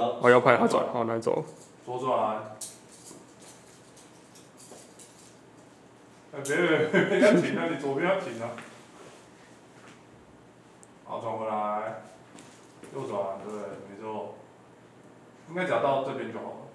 哦，要拍他转，好，来走。左转。哎、别别别，要停啊！你左边要停啊！好，转回来，右转，对，没错。应该只要到这边就好了。